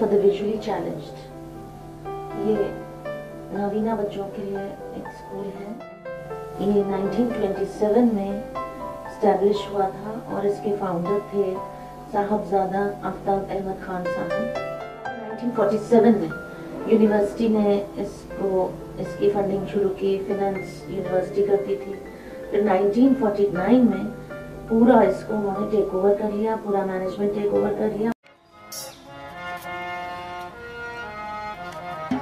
For the visually challenged ये नावीना बच्चों के लिए एक स्कूल है। ये 1927 में स्टैब्लिश हुआ था और इसके फाउंडर थे साहबजादा आफ्ताब अहमद खान साहब। 1947 में यूनिवर्सिटी ने इसको, इसकी फंडिंग शुरू की फिनेंस यूनिवर्सिटी करती थी। फिर 1949 में पूरा इसको उन्होंने टेक ओवर कर लिया, पूरा मैनेजमेंट टेक ओवर कर लिया।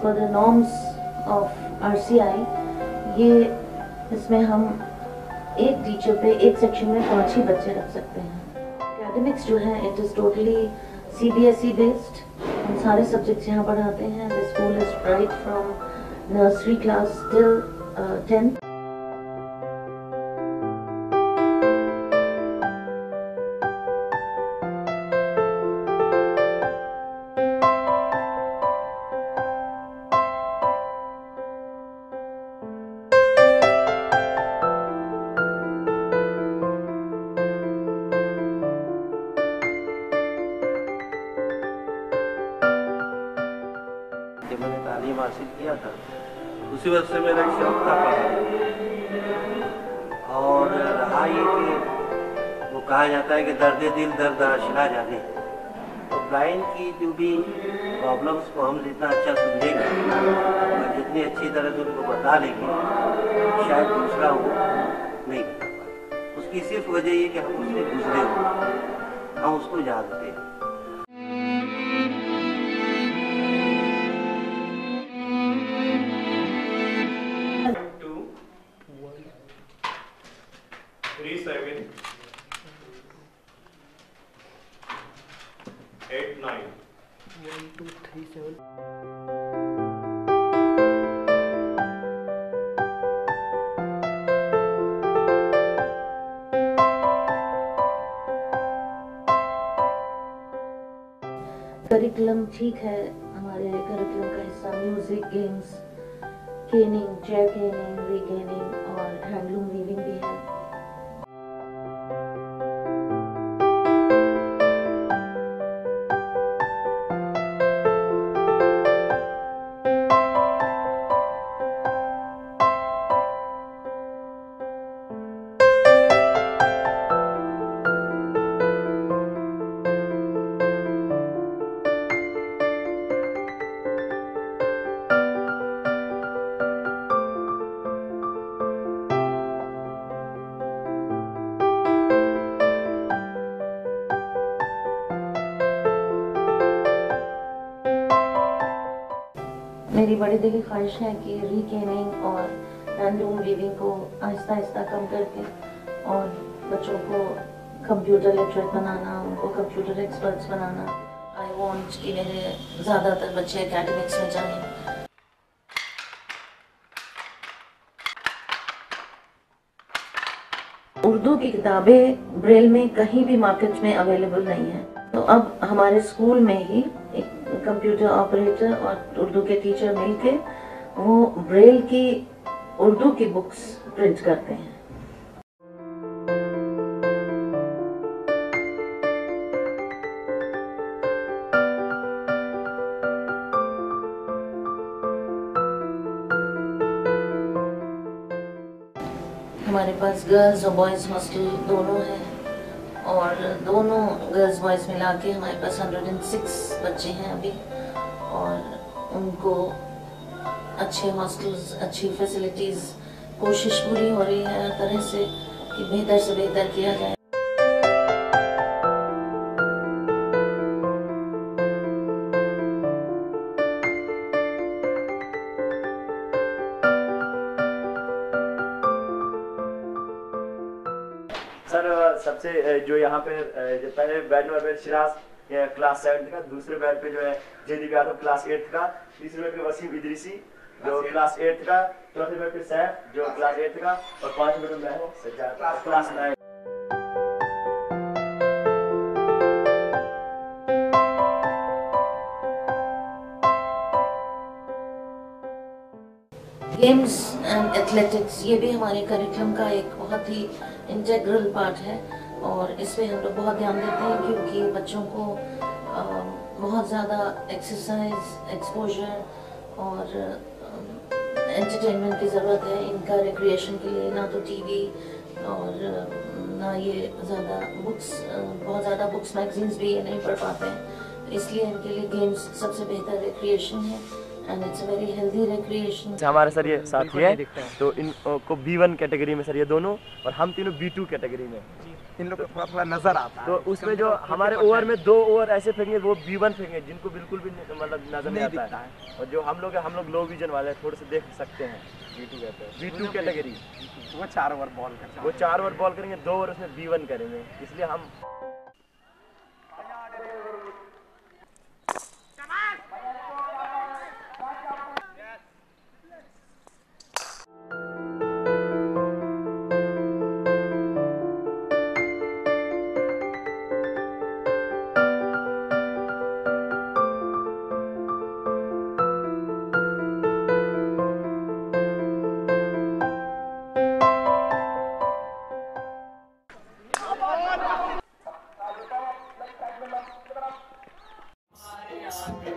As the norms of are ये इसमें हम एक टीचर पे, एक सेक्शन में पाँच ही बच्चे रख सकते हैं। एकेडमिक्स जो है it is totally C B S E based हम सारे सब्जेक्ट्स यहाँ पढ़ाते हैं। The school is right from nursery class till tenth कि मैंने तालीम हासिल किया था। उसी वजह से मेरा शौक था पढ़ाने और रहा ये कि वो कहा जाता है कि दर्द दिल, दर्द आशना जाने। तो ब्लाइंड की जो भी प्रॉब्लम्स को हम जितना अच्छा समझेंगे और जितनी अच्छी तरह से उनको बता लेंगे, शायद दूसरा वो नहीं बता उसकी सिर्फ़ वजह ये कि हम उससे गुजरे हो। हम उसको जानते हैं। Three seven, eight nine. One, two, three, seven. Curriculum ठीक है हमारे करिकुलम का हिस्सा music games caning chair caning recaning और हैंडलूम वीविंग भी है मेरी बड़ी दिली ख्वाहिश है कि रीकेनिंग और हैंडलूम वीविंग को आहिस्ता आहिस्ता कम करके और बच्चों को कंप्यूटर लिटरेट बनाना, उनको कंप्यूटर एक्सपर्ट्स बनाना आई वांट कि मेरे ज़्यादातर बच्चे एकेडमिक्स में जाएँ। उर्दू की किताबें ब्रेल में कहीं भी मार्केट में अवेलेबल नहीं है। तो अब हमारे स्कूल में ही एक कंप्यूटर ऑपरेटर और उर्दू के टीचर मिलके वो ब्रेल की उर्दू की बुक्स प्रिंट करते हैं। हमारे पास गर्ल्स और बॉयज़ हॉस्टल दोनों हैं। और दोनों गर्ल्स बॉयज़ मिला के हमारे पास 106 बच्चे हैं अभी। और उनको अच्छे हॉस्टल्स अच्छी फैसिलिटीज़ कोशिश पूरी हो रही है हर तरह से कि बेहतर से बेहतर किया जाए। सर सबसे जो यहाँ पे जो पहले बैठने वाले शिराज क्लास सेवन का दूसरे बेड पे जो है जेदी यादव क्लास एट्थ का तीसरे बेड पे वसीम इदरीसी जो क्लास एट्थ का चौथे बेड पे सैफ जो क्लास एट्थ का और पाँचवें बेड में मैं हूँ Sajjad. Class nine games and athletics ये भी हमारे करिकुलम का एक बहुत ही इंटेग्रल पार्ट है और इसमें हम लोग बहुत ध्यान देते हैं क्योंकि बच्चों को बहुत ज़्यादा एक्सरसाइज एक्सपोजर और एंटरटेनमेंट की ज़रूरत है इनका रिक्रिएशन के लिए, ना तो टीवी और, ना ये ज़्यादा बुक्स बहुत ज़्यादा बुक्स मैगजीन्स भी ये नहीं पढ़ पाते हैं। इसलिए इनके लिए गेम्स सबसे बेहतर रिक्रिएशन है। And it's very healthy recreation हमारे सर ये साथी है तो इन को बी वन कैटेगरी में सर ये दोनों और हम तीनों बी टू कैटेगरी में। इन लोग थोड़ा थोड़ा नज़र आता है। तो उसमें जो हमारे ओवर में दो ओवर ऐसे फेंगे वो बी वन फेंगे जिनको बिल्कुल भी मतलब नज़र नहीं आता है। और जो हम लोग हम लोग लो विजन वाले थोड़े से देख सकते हैं। बी टू कहते हैं। बी टू कैटेगरी वो चार ओवर बॉल करता वो चार ओवर बॉल करेंगे दो ओवर उसमें बी वन करेंगे। इसलिए हम